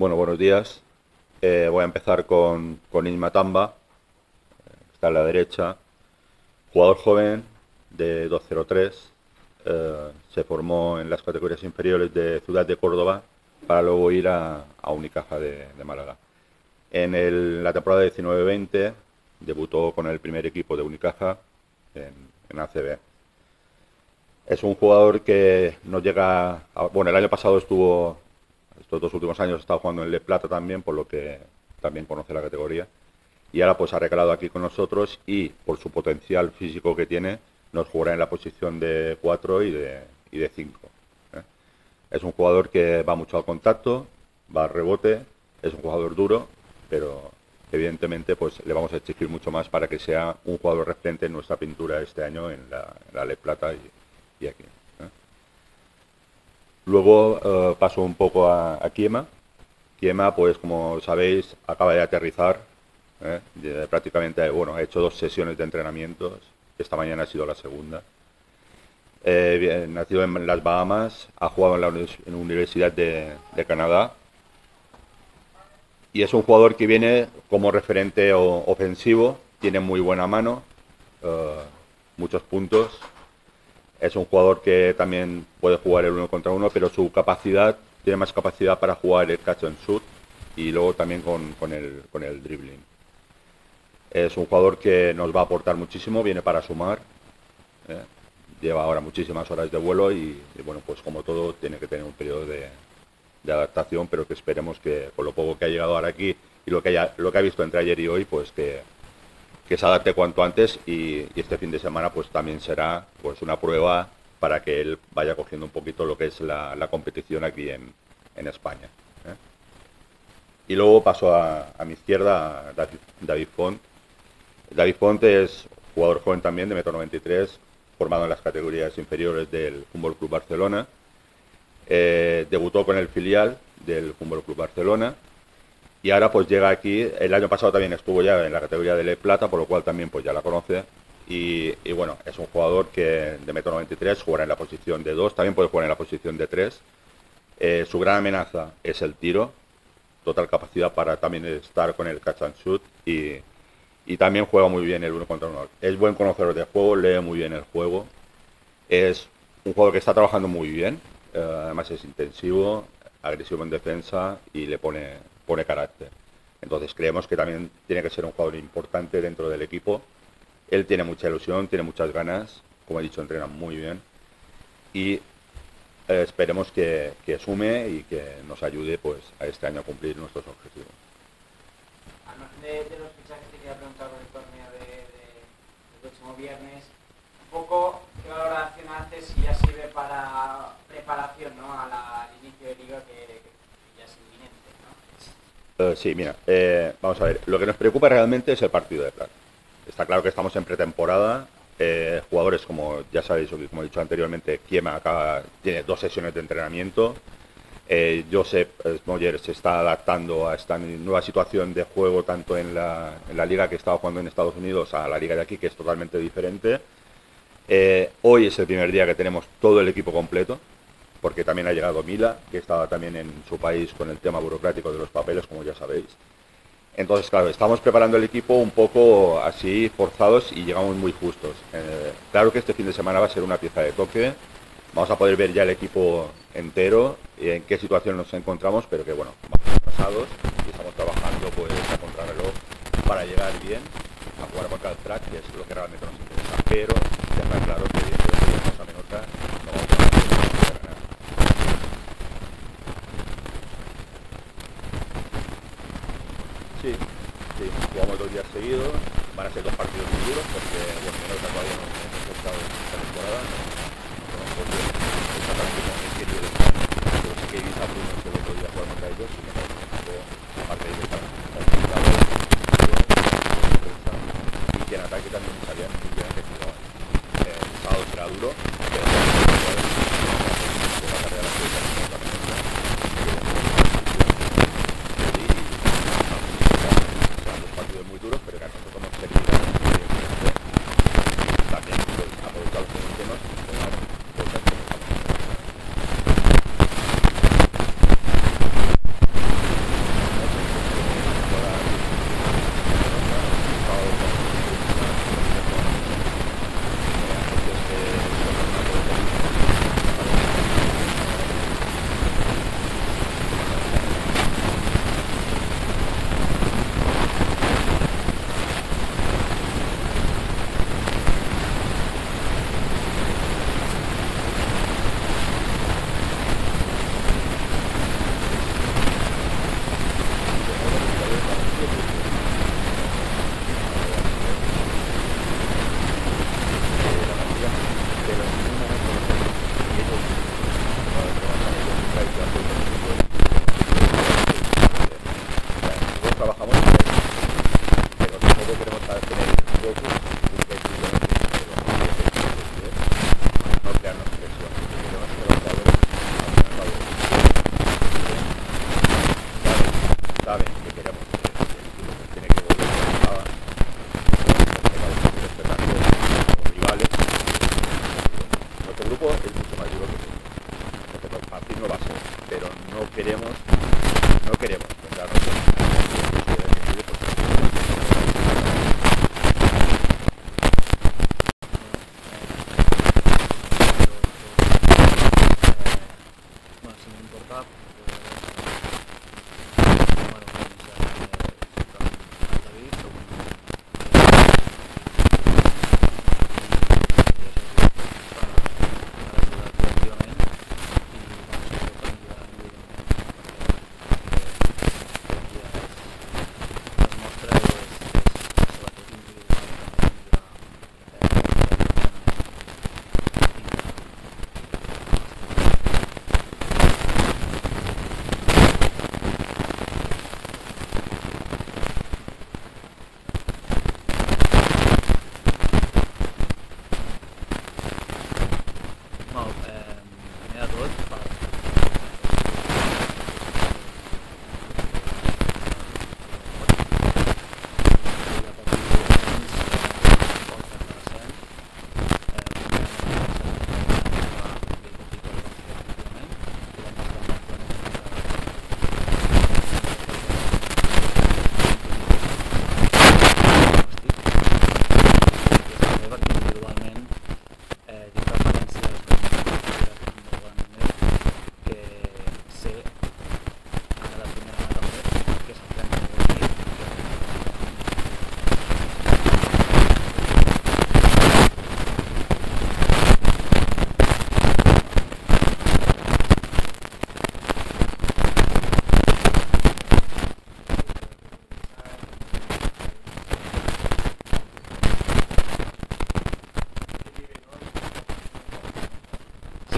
Bueno, buenos días. Eh, voy a empezar con, con Isma Tamba, está a la derecha. Jugador joven de 203. Eh, se formó en las categorías inferiores de Ciudad de Córdoba para luego ir a, Unicaja de, Málaga. En la temporada 19-20 debutó con el primer equipo de Unicaja en, en ACB. Es un jugador que no llega... bueno, el año pasado estuvo estos dos últimos años ha estado jugando en Le Plata también, por lo que también conoce la categoría. Y ahora pues ha recalado aquí con nosotros y por su potencial físico que tiene, nos jugará en la posición de 4 y de 5. ¿eh? Es un jugador que va mucho al contacto, va al rebote, es un jugador duro, pero evidentemente pues le vamos a exigir mucho más para que sea un jugador referente en nuestra pintura este año en la, Le Plata y aquí. Luego eh, paso un poco a, Kiema. Kiema, pues como sabéis, acaba de aterrizar. ¿eh? prácticamente, bueno, ha hecho dos sesiones de entrenamientos. Esta mañana ha sido la segunda. Eh, nacido en las Bahamas, ha jugado en la, Universidad de, Canadá. Y es un jugador que viene como referente ofensivo, tiene muy buena mano, muchos puntos, es un jugador que también puede jugar el uno contra uno, pero su capacidad, tiene más capacidad para jugar el catch and shoot y luego también con, el, con el dribbling. Es un jugador que nos va a aportar muchísimo, viene para sumar. ¿eh? Lleva ahora muchísimas horas de vuelo y, bueno, pues como todo tiene que tener un periodo de, adaptación, pero que esperemos que con lo poco que ha llegado ahora aquí y lo que, haya, lo que ha visto entre ayer y hoy, pues que, que se adapte cuanto antes y, este fin de semana pues también será pues una prueba para que él vaya cogiendo un poquito lo que es la, competición aquí en, España. ¿eh? Y luego paso a, mi izquierda David, Font. David Font es jugador joven también de metro 93, formado en las categorías inferiores del Fútbol Club Barcelona. Eh, debutó con el filial del Fútbol Club Barcelona y ahora pues llega aquí, el año pasado también estuvo ya en la categoría de Le Plata, por lo cual también pues ya la conoce. Y, bueno, es un jugador que de metro 93 jugará en la posición de 2, también puede jugar en la posición de 3. Eh, su gran amenaza es el tiro, total capacidad para también estar con el catch and shoot y, también juega muy bien el uno contra uno. Es buen conocedor de juego, lee muy bien el juego. Es un jugador que está trabajando muy bien, eh, además es intensivo, agresivo en defensa y le pone pone carácter. Entonces creemos que también tiene que ser un jugador importante dentro del equipo. Él tiene mucha ilusión, tiene muchas ganas, como he dicho, entrena muy bien y eh, esperemos que, que, sume y que nos ayude pues a este año a cumplir nuestros objetivos. De, de los fichajes que quería preguntar con el torneo de, del próximo viernes, un poco qué valoración hace si ya sirve para preparación ¿no? al inicio de liga que eh, sí, mira, eh, vamos a ver. Lo que nos preocupa realmente es el partido de plata. Está claro que estamos en pretemporada. Eh, jugadores como ya sabéis, como he dicho anteriormente, Kiema acaba, tiene dos sesiones de entrenamiento. Joseph Smoyer se está adaptando a esta nueva situación de juego tanto en la, en la, liga que estaba jugando en Estados Unidos a la liga de aquí, que es totalmente diferente. hoy es el primer día que tenemos todo el equipo completo porque también ha llegado Mila, que estaba también en su país con el tema burocrático de los papeles, como ya sabéis. Entonces, claro, estamos preparando el equipo un poco así forzados y llegamos muy justos. Eh, claro que este fin de semana va a ser una pieza de toque. Vamos a poder ver ya el equipo entero y en qué situación nos encontramos, pero que bueno, vamos pasados y estamos trabajando pues a contrarreloj para llegar bien a jugar contra el track, que es lo que realmente nos interesa. Pero ya está claro que de a Menorca no vamos a Sí, sí, jugamos dos días seguidos, van a ser dos partidos muy duros porque no hemos estado en esta temporada, no hemos podido exactamente como he querido estar, pero sí que el día jugar contra ellos y me parece y que en ataque también sabían muy bien que el sábado será duro, pero la carrera la muy duros, pero que a nosotros nos permitan también pues, aprovechar los temas y jugar cosas que nos saben que queremos que, que el equipo tiene que volver a la estaba, respetando a los rivales. Nuestro grupo es mucho más duro que nosotros. Entonces, fácil no va a ser, pero no queremos, no queremos Bueno,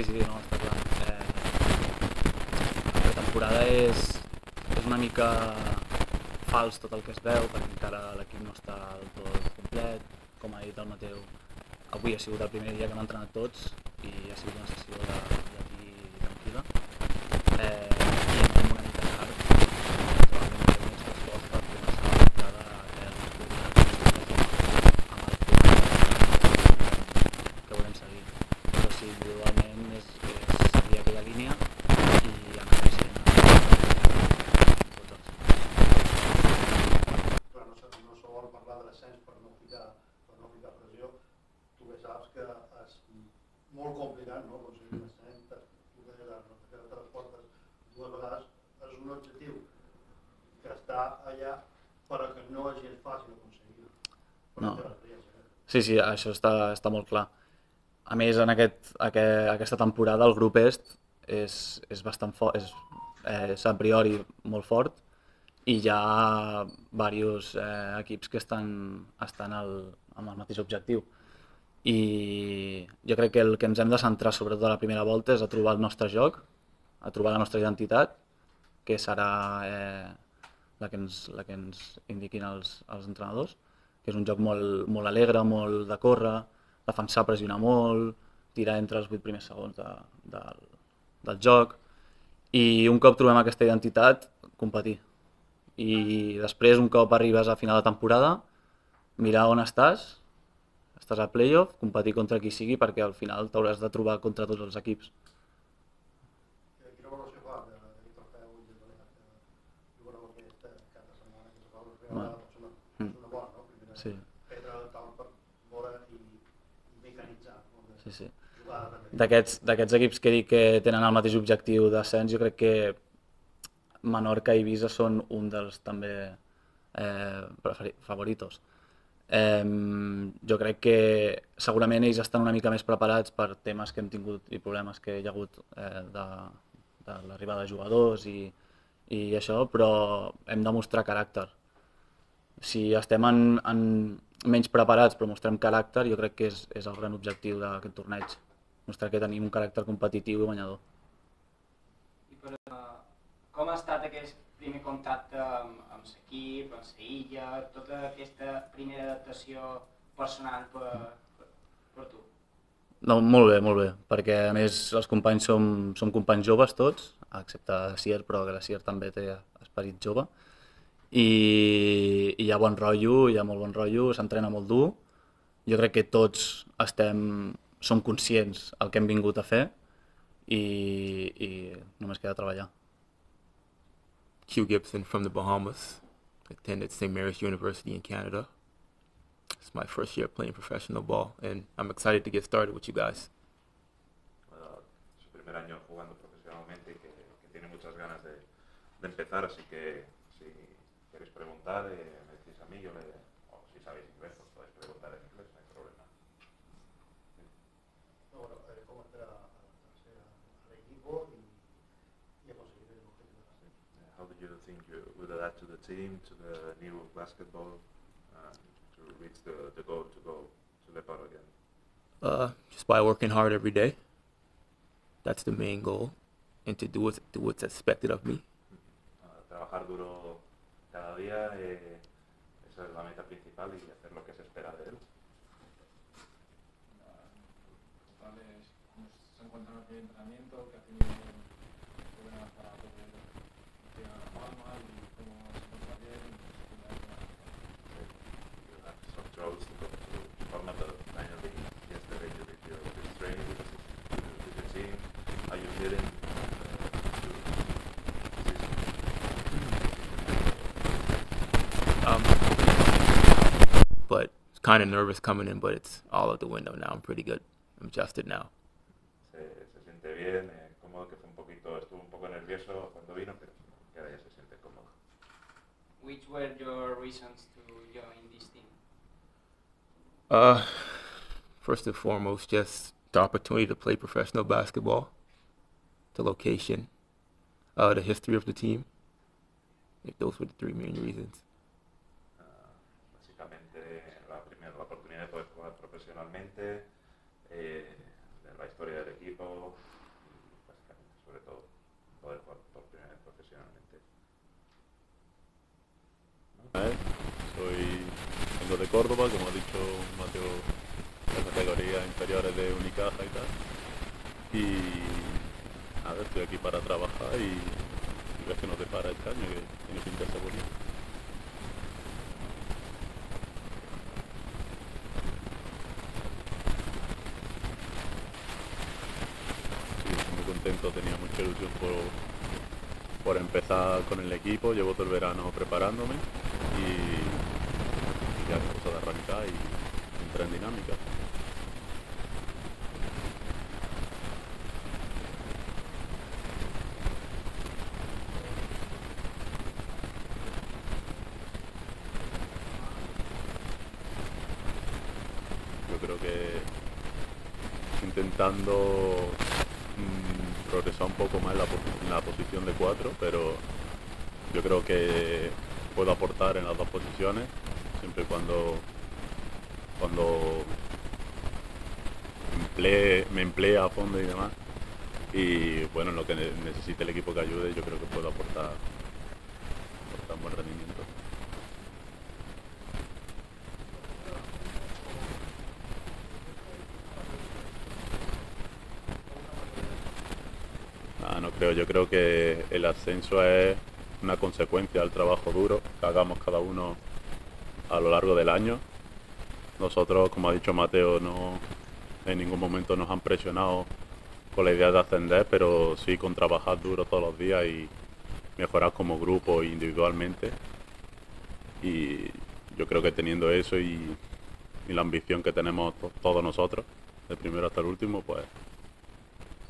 Sí, sí, no, està clar. Eh, la pretemporada és, és una mica fals tot el que es veu, perquè encara l'equip no està del tot complet. Com ha dit el Mateu, avui ha sigut el primer dia que hem entrenat tots i ha sigut una sessió de llatí tranquil·la. Eh, I anem una mica tard, probablement té més esforç per començar la temporada eh, amb el tema que volem seguir. Però sí, individualment és, és seguir aquella línia i anar creixent tots els. Clar, no, se- no se vol parlar de l'ascens per no ficar, per no ficar pressió. Tu bé saps que és molt complicat no? aconseguir l'ascens, tu que deies, no? que te les portes dues vegades, és un objectiu que està allà però que no és gens fàcil aconseguir. No. eh? Sí, sí, això està, està molt clar. A més, en aquest, aquest, aquesta temporada el grup est és, és bastant fort, és, eh, és a priori molt fort i hi ha diversos eh, equips que estan, estan al, amb el mateix objectiu. I jo crec que el que ens hem de centrar sobretot a la primera volta és a trobar el nostre joc, a trobar la nostra identitat, que serà eh, la, que ens, la que ens indiquin els, els entrenadors, que és un joc molt, molt alegre, molt de córrer, defensar, pressionar molt, tirar entre els 8 primers segons de, del, del joc, i un cop trobem aquesta identitat, competir. I després, un cop arribes a final de temporada, mirar on estàs, estàs a playoff, competir contra qui sigui perquè al final t'hauràs de trobar contra tots els equips. Mm. Sí. Sí, sí. D'aquests equips que dic que tenen el mateix objectiu d'ascens, jo crec que Menorca i Ibiza són un dels també eh, favoritos. Eh, jo crec que segurament ells estan una mica més preparats per temes que hem tingut i problemes que hi ha hagut eh, de, de l'arribada de jugadors i, i això, però hem de mostrar caràcter. Si estem en, en menys preparats però mostrem caràcter, jo crec que és, és el gran objectiu d'aquest torneig. Mostrar que tenim un caràcter competitiu i guanyador. I per, com ha estat aquest primer contacte amb, amb l'equip, amb la illa, tota aquesta primera adaptació personal per, per, per tu? No, molt bé, molt bé, perquè a més els companys som, som companys joves tots, excepte Sier, però Sier també té esperit jove, i, i hi ha bon rotllo, hi ha molt bon rotllo, s'entrena molt dur. Jo crec que tots estem, som conscients el que hem vingut a fer i, i només queda treballar. Hugh Gibson from the Bahamas. Attended St. Mary's University in Canada. It's my first year playing professional ball, and I'm excited to get started with you guys. su pues podéis preguntar en inglés, no hay problema. No, bueno, eh, cómo entrar a- a- al equipo y, y a conseguir el objetivo de la serie. Uh, how do you think adapt to the team, to the new basketball, uh, to reach the, the goal to go to Leparo again? Uh, just by working hard every day. That's the main goal, and to do what's, do what's expected of me. Uh, trabajar duro cada día, eh, esa es la meta principal y hacer lo que se espera de él. preguntarles cómo se encuentran en el entrenamiento, qué ha tenido problemas para poder llegar a la palma y cómo se encuentra bien. y si tiene alguna- You had some troubles to go to Palma, but finally yesterday you did with, with, with the team. Are you feeling to this Um, but kind of nervous coming in, but it's all out the window now. I'm pretty good. I'm adjusted now. se, se siente bien, eh, cómodo, que fue un poquito, estuvo un poco nervioso cuando vino, pero que ahora ya se siente cómodo. Which were your reasons to join this team? Uh, first and foremost, just the opportunity to play professional basketball, the location, uh, the history of the team. If those were the three main reasons. Ah, básicamente la primera la oportunidad de poder jugar profesionalmente, eh, de la historia del equipo y básicamente sobre todo poder jugar por primera vez profesionalmente. Soy vengo de Córdoba, como ha dicho Mateo, de categorías inferiores de Unicaja y tal. Y nada, estoy aquí para trabajar y, y ver qué nos depara este año, que tiene pinta de bonito. Sí, muy contento, tenía mucha ilusión por, por empezar con el equipo, llevo todo el verano preparándome y, y ya cosa de arrancar y entrar en dinámica. Yo creo que intentando mm, progresar un poco más en la, en la posición de 4, pero yo creo que puedo aportar en las dos posiciones, siempre y cuando, cuando me emplee a fondo y demás. Y bueno, en lo que ne- necesite el equipo que ayude, yo creo que puedo aportar, aportar un buen rendimiento. Ah, no creo, yo creo que el ascenso es una consecuencia del trabajo duro que hagamos cada uno a lo largo del año. Nosotros, como ha dicho Mateo, no en ningún momento nos han presionado con la idea de ascender, pero sí con trabajar duro todos los días y mejorar como grupo e individualmente. Y yo creo que teniendo eso y, la ambición que tenemos to- todos nosotros, del primero hasta el último, pues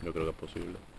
yo creo que es posible.